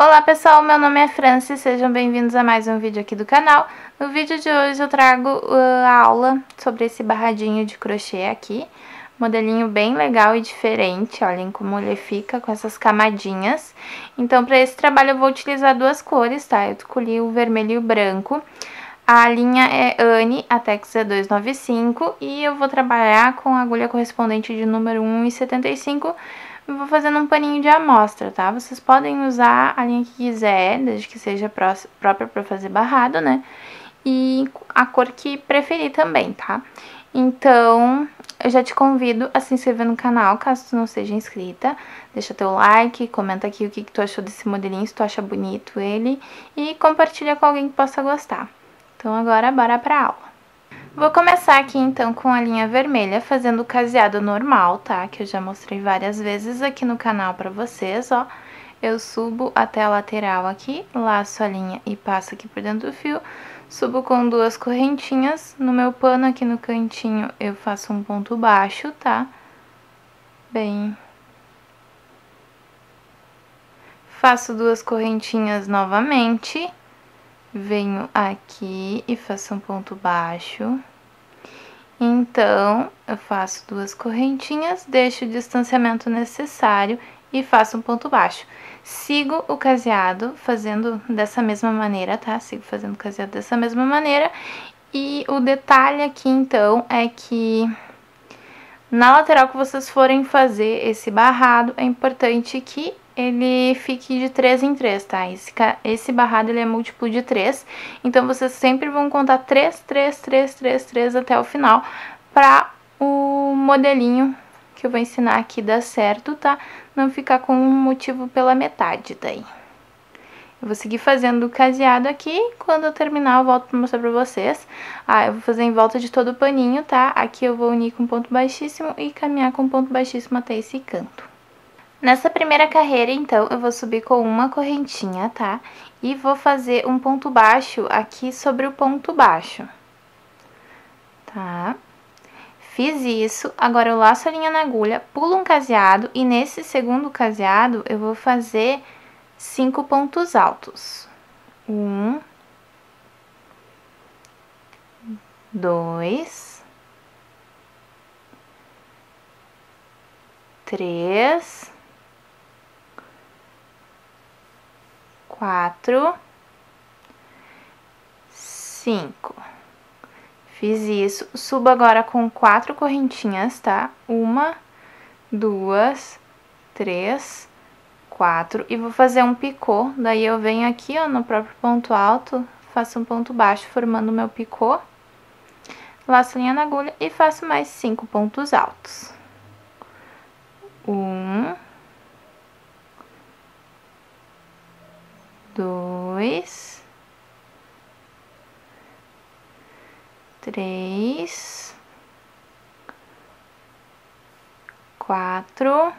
Olá pessoal, meu nome é Francis, sejam bem-vindos a mais um vídeo aqui do canal. No vídeo de hoje eu trago uh, a aula sobre esse barradinho de crochê aqui. Modelinho bem legal e diferente, olhem como ele fica com essas camadinhas. Então para esse trabalho eu vou utilizar duas cores, tá? Eu escolhi o vermelho e o branco. A linha é Anne, a Tex é 295 e eu vou trabalhar com a agulha correspondente de número 1,75 eu vou fazendo um paninho de amostra, tá? Vocês podem usar a linha que quiser, desde que seja própria para fazer barrado, né? E a cor que preferir também, tá? Então, eu já te convido a se inscrever no canal, caso tu não seja inscrita. Deixa teu like, comenta aqui o que, que tu achou desse modelinho, se tu acha bonito ele. E compartilha com alguém que possa gostar. Então, agora, bora pra aula. Vou começar aqui então com a linha vermelha, fazendo o caseado normal, tá? Que eu já mostrei várias vezes aqui no canal pra vocês, ó. Eu subo até a lateral aqui, laço a linha e passo aqui por dentro do fio. Subo com duas correntinhas. No meu pano aqui no cantinho eu faço um ponto baixo, tá? Bem... Faço duas correntinhas novamente venho aqui e faço um ponto baixo. Então, eu faço duas correntinhas, deixo o distanciamento necessário e faço um ponto baixo. Sigo o caseado fazendo dessa mesma maneira, tá? Sigo fazendo o caseado dessa mesma maneira. E o detalhe aqui, então, é que na lateral que vocês forem fazer esse barrado, é importante que ele fique de 3 em 3, tá? Esse, esse barrado ele é múltiplo de 3, então vocês sempre vão contar 3, 3, 3, 3, 3 até o final para o modelinho que eu vou ensinar aqui dar certo, tá? Não ficar com um motivo pela metade daí. Eu vou seguir fazendo o caseado aqui, quando eu terminar eu volto pra mostrar pra vocês. Ah, eu vou fazer em volta de todo o paninho, tá? Aqui eu vou unir com ponto baixíssimo e caminhar com ponto baixíssimo até esse canto. Nessa primeira carreira, então, eu vou subir com uma correntinha, tá? E vou fazer um ponto baixo aqui sobre o ponto baixo. Tá? Fiz isso, agora eu laço a linha na agulha, pulo um caseado e nesse segundo caseado eu vou fazer cinco pontos altos. Um, dois, três, quatro, cinco. Fiz isso. Subo agora com quatro correntinhas, tá? Uma, duas, três, quatro. E vou fazer um picô. Daí eu venho aqui, ó, no próprio ponto alto, faço um ponto baixo, formando meu picô. Laço linha na agulha e faço mais cinco pontos altos. Um dois, três, quatro,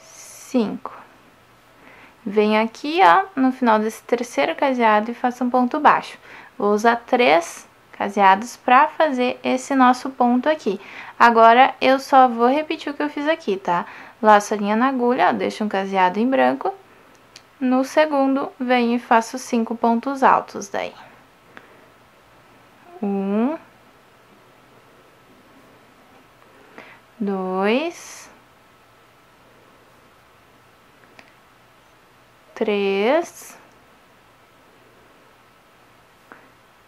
cinco. Venho aqui, ó, no final desse terceiro caseado e faço um ponto baixo. Vou usar três caseados para fazer esse nosso ponto aqui. Agora, eu só vou repetir o que eu fiz aqui, tá? Laço a linha na agulha, ó, deixo um caseado em branco. No segundo, venho e faço cinco pontos altos daí. Um. Dois. Três.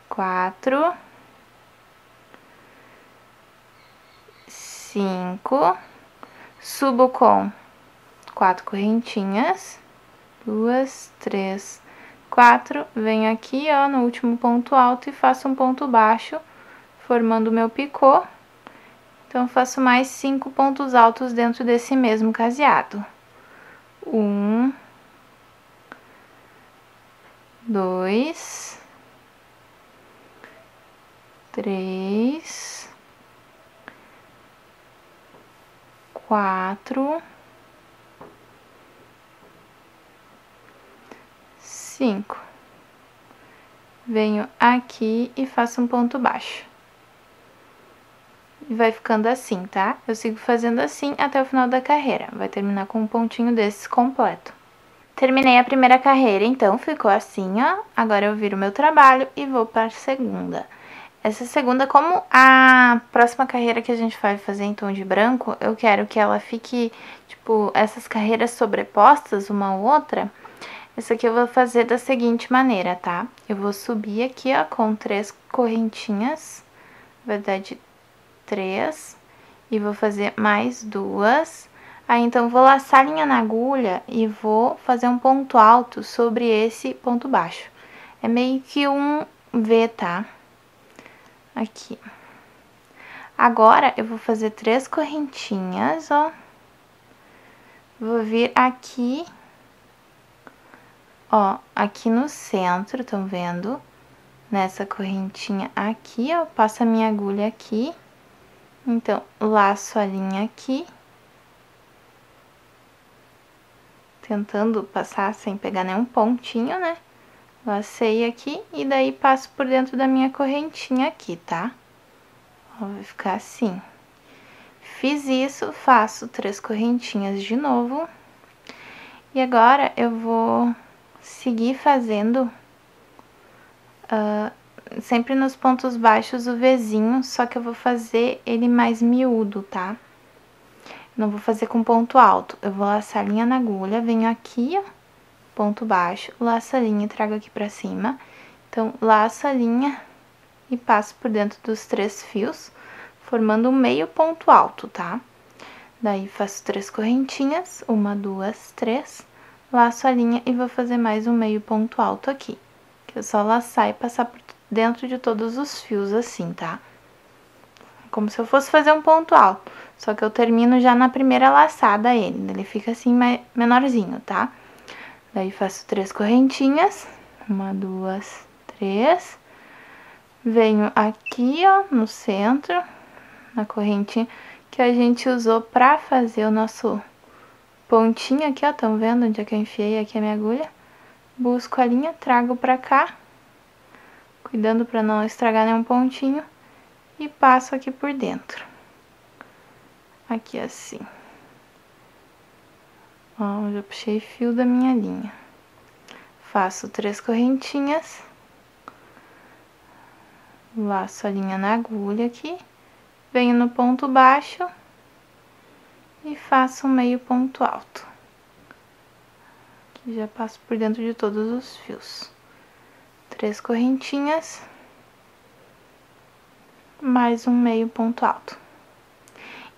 Quatro. Cinco Subo com quatro correntinhas, duas, três, quatro. Venho aqui, ó, no último ponto alto e faço um ponto baixo, formando o meu picô. Então, faço mais cinco pontos altos dentro desse mesmo caseado. Um, dois, três, quatro, cinco. Venho aqui e faço um ponto baixo. e vai ficando assim, tá? Eu sigo fazendo assim até o final da carreira, vai terminar com um pontinho desses completo. Terminei a primeira carreira, então ficou assim, ó. Agora eu viro meu trabalho e vou para a segunda. Essa segunda, como a próxima carreira que a gente vai fazer em tom de branco, eu quero que ela fique, tipo, essas carreiras sobrepostas uma à outra. Isso aqui eu vou fazer da seguinte maneira, tá? Eu vou subir aqui, ó, com três correntinhas, na verdade, três, e vou fazer mais duas. Aí, então, vou laçar a linha na agulha e vou fazer um ponto alto sobre esse ponto baixo. É meio que um V, tá? Aqui. Agora, eu vou fazer três correntinhas, ó. Vou vir aqui, ó, aqui no centro, estão vendo? Nessa correntinha aqui, ó, passo a minha agulha aqui. Então, laço a linha aqui. Tentando passar sem pegar nenhum pontinho, né? Lacei aqui e daí passo por dentro da minha correntinha aqui, tá? Ó, vai ficar assim. Fiz isso, faço três correntinhas de novo. E agora eu vou seguir fazendo uh, sempre nos pontos baixos o Vzinho, só que eu vou fazer ele mais miúdo, tá? Não vou fazer com ponto alto, eu vou laçar a linha na agulha, venho aqui, ó, ponto baixo, laço a linha e trago aqui pra cima. Então, laço a linha e passo por dentro dos três fios, formando um meio ponto alto, tá? Daí, faço três correntinhas, uma, duas, três, laço a linha e vou fazer mais um meio ponto alto aqui. Que é só laçar e passar por dentro de todos os fios assim, tá? Como se eu fosse fazer um ponto alto, só que eu termino já na primeira laçada ele, ele fica assim menorzinho, tá? Daí faço três correntinhas, uma, duas, três. Venho aqui, ó, no centro, na correntinha que a gente usou pra fazer o nosso pontinho aqui, ó, estão vendo onde é que eu enfiei aqui a minha agulha? Busco a linha, trago pra cá, cuidando pra não estragar nenhum pontinho, e passo aqui por dentro. Aqui assim. Ó, já puxei fio da minha linha. Faço três correntinhas. Laço a linha na agulha aqui. Venho no ponto baixo. E faço um meio ponto alto. Aqui já passo por dentro de todos os fios. Três correntinhas. Mais um meio ponto alto.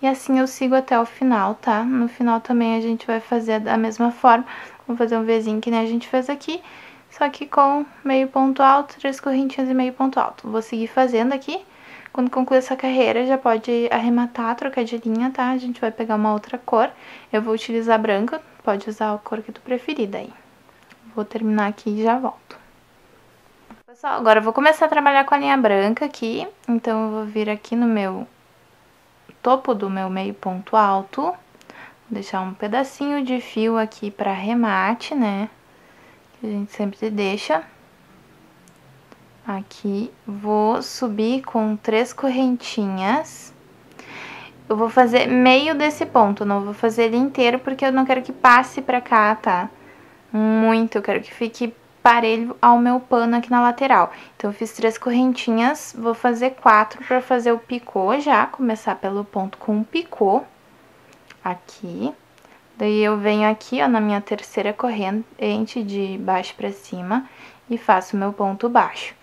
E assim eu sigo até o final, tá? No final também a gente vai fazer da mesma forma. Vou fazer um Vzinho que nem a gente fez aqui, só que com meio ponto alto, três correntinhas e meio ponto alto. Vou seguir fazendo aqui. Quando concluir essa carreira, já pode arrematar, trocar de linha, tá? A gente vai pegar uma outra cor. Eu vou utilizar branca, pode usar a cor que tu preferir aí. Vou terminar aqui e já volto. Pessoal, agora eu vou começar a trabalhar com a linha branca aqui. Então, eu vou vir aqui no meu topo do meu meio ponto alto, vou deixar um pedacinho de fio aqui para remate, né? Que a gente sempre deixa. Aqui, vou subir com três correntinhas. Eu vou fazer meio desse ponto, não vou fazer ele inteiro, porque eu não quero que passe pra cá, tá? Muito, eu quero que fique parelho ao meu pano aqui na lateral. Então, eu fiz três correntinhas, vou fazer quatro para fazer o picô já, começar pelo ponto com o picô, aqui. Daí, eu venho aqui, ó, na minha terceira corrente de baixo para cima e faço meu ponto baixo.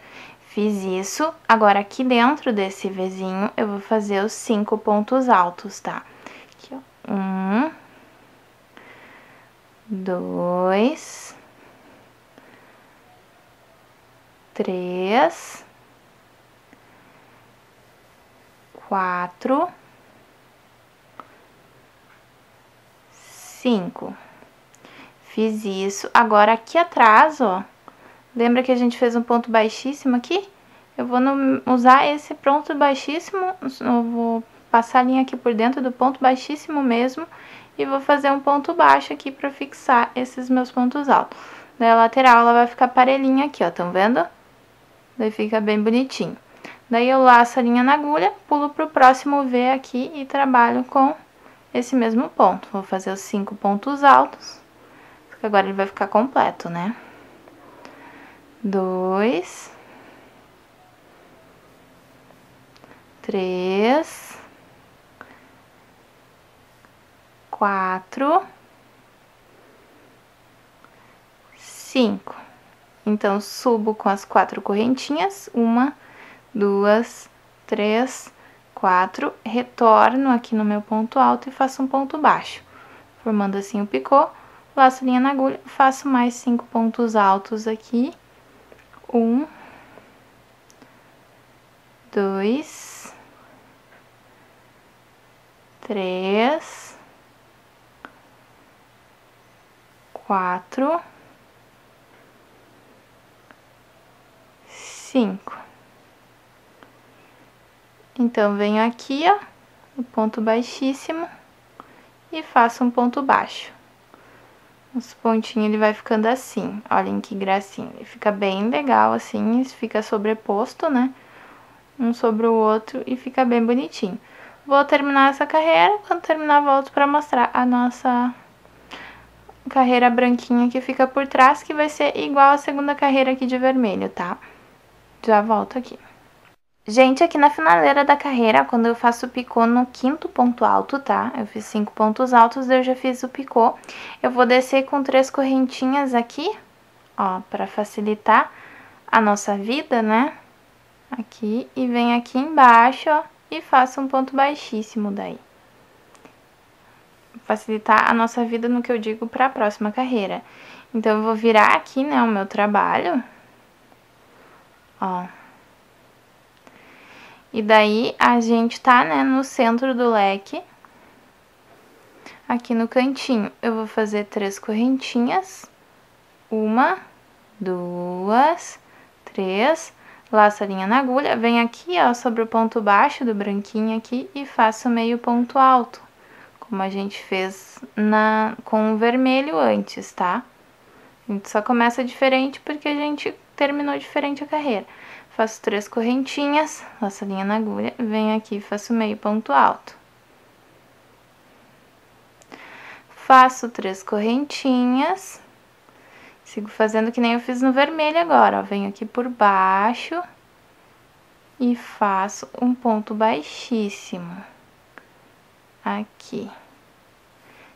Fiz isso, agora aqui dentro desse Vzinho, eu vou fazer os cinco pontos altos, tá? Aqui, ó, um, dois três, quatro, cinco. Fiz isso. Agora, aqui atrás, ó, lembra que a gente fez um ponto baixíssimo aqui? Eu vou no, usar esse ponto baixíssimo, eu vou passar a linha aqui por dentro do ponto baixíssimo mesmo e vou fazer um ponto baixo aqui pra fixar esses meus pontos altos. Daí a lateral ela vai ficar parelhinha aqui, ó, tão vendo? Daí fica bem bonitinho. Daí eu laço a linha na agulha, pulo pro próximo V aqui e trabalho com esse mesmo ponto. Vou fazer os cinco pontos altos, porque agora ele vai ficar completo, né? Dois. Três. Quatro. Cinco. Então, subo com as quatro correntinhas, uma, duas, três, quatro, retorno aqui no meu ponto alto e faço um ponto baixo, formando assim o picô, laço linha na agulha, faço mais cinco pontos altos aqui, um, dois, três, quatro, cinco. Então, venho aqui, ó, no ponto baixíssimo e faço um ponto baixo. Os pontinhos ele vai ficando assim, olhem que gracinha. Ele fica bem legal assim, fica sobreposto, né? Um sobre o outro e fica bem bonitinho. Vou terminar essa carreira, quando terminar volto para mostrar a nossa carreira branquinha que fica por trás, que vai ser igual a segunda carreira aqui de vermelho, tá? Já volto aqui. Gente, aqui na finaleira da carreira, quando eu faço o picô no quinto ponto alto, tá? Eu fiz cinco pontos altos, eu já fiz o picô. Eu vou descer com três correntinhas aqui, ó, pra facilitar a nossa vida, né? Aqui, e venho aqui embaixo, ó, e faço um ponto baixíssimo daí. Facilitar a nossa vida no que eu digo pra próxima carreira. Então, eu vou virar aqui, né, o meu trabalho. Ó. E daí, a gente tá, né, no centro do leque. Aqui no cantinho, eu vou fazer três correntinhas. Uma, duas, três. Laço a linha na agulha. Vem aqui, ó, sobre o ponto baixo do branquinho aqui e faço meio ponto alto. Como a gente fez na, com o vermelho antes, tá? A gente só começa diferente porque a gente terminou diferente a carreira faço três correntinhas, laço a linha na agulha, venho aqui e faço meio ponto alto. Faço três correntinhas, sigo fazendo que nem eu fiz no vermelho agora, ó, venho aqui por baixo e faço um ponto baixíssimo aqui.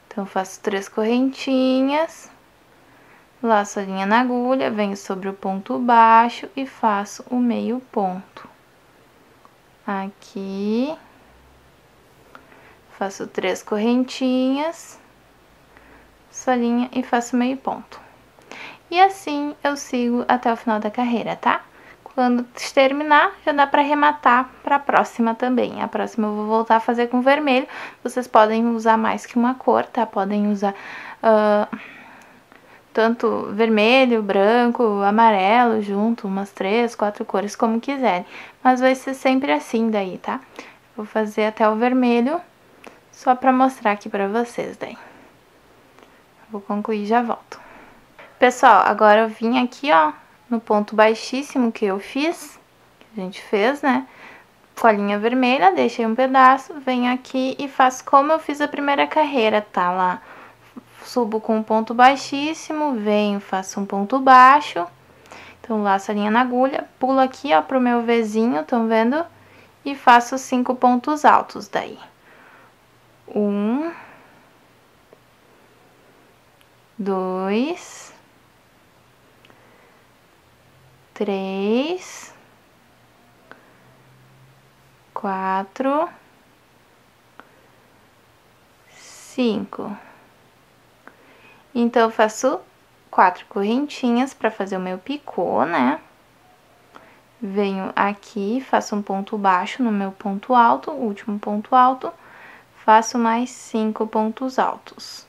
Então, faço três correntinhas, Laço a linha na agulha, venho sobre o ponto baixo e faço o meio ponto. Aqui. Faço três correntinhas, essa linha e faço meio ponto. E assim eu sigo até o final da carreira, tá? Quando terminar, já dá para arrematar para a próxima também. A próxima eu vou voltar a fazer com vermelho. Vocês podem usar mais que uma cor, tá? Podem usar... Uh tanto vermelho, branco, amarelo junto, umas três, quatro cores, como quiserem. Mas vai ser sempre assim daí, tá? Vou fazer até o vermelho, só pra mostrar aqui pra vocês daí. Vou concluir e já volto. Pessoal, agora eu vim aqui, ó, no ponto baixíssimo que eu fiz, que a gente fez, né? Com a linha vermelha, deixei um pedaço, venho aqui e faço como eu fiz a primeira carreira, tá? Lá subo com um ponto baixíssimo, venho, faço um ponto baixo. Então, laço a linha na agulha, pulo aqui, ó, pro meu Vzinho, estão vendo? E faço cinco pontos altos daí. Um. Dois. Três. Quatro. Cinco. Então, eu faço quatro correntinhas para fazer o meu picô, né? Venho aqui, faço um ponto baixo no meu ponto alto, último ponto alto, faço mais cinco pontos altos.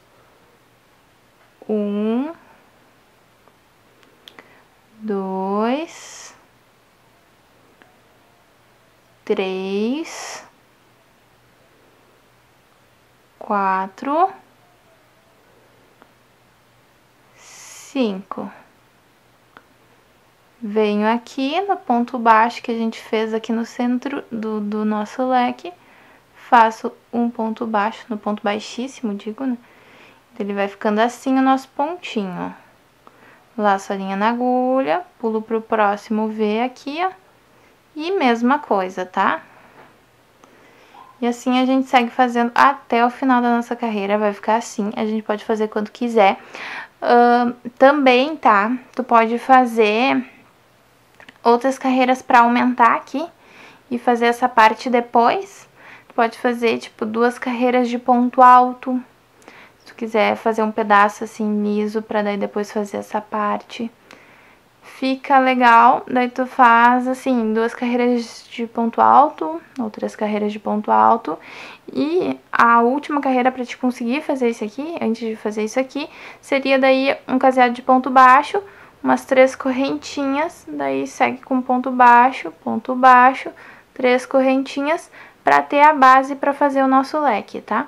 Um, dois, três, quatro cinco. Venho aqui no ponto baixo que a gente fez aqui no centro do, do nosso leque, faço um ponto baixo, no ponto baixíssimo, digo, né? Ele vai ficando assim o nosso pontinho. Laço a linha na agulha, pulo pro próximo V aqui, ó. E mesma coisa, tá? E assim a gente segue fazendo até o final da nossa carreira, vai ficar assim, a gente pode fazer quando quiser. Também, tá? Tu pode fazer outras carreiras para aumentar aqui e fazer essa parte depois. Tu pode fazer, tipo, duas carreiras de ponto alto, se tu quiser fazer um pedaço assim liso para daí depois fazer essa parte fica legal. Daí tu faz assim, duas carreiras de ponto alto, outras carreiras de ponto alto. E a última carreira para te conseguir fazer isso aqui, antes de fazer isso aqui, seria daí um caseado de ponto baixo, umas três correntinhas, daí segue com ponto baixo, ponto baixo, três correntinhas para ter a base para fazer o nosso leque, tá?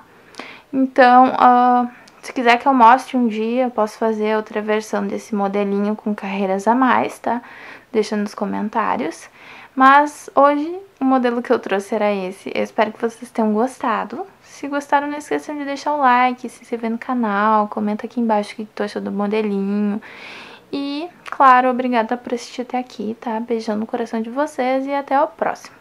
Então, uh, se quiser que eu mostre um dia, eu posso fazer outra versão desse modelinho com carreiras a mais, tá? Deixa nos comentários. Mas hoje o modelo que eu trouxe era esse. Eu espero que vocês tenham gostado. Se gostaram, não esqueçam de deixar o like, se inscrever no canal, comenta aqui embaixo o que tu achou do modelinho. E, claro, obrigada por assistir até aqui, tá? Beijão no coração de vocês e até o próximo.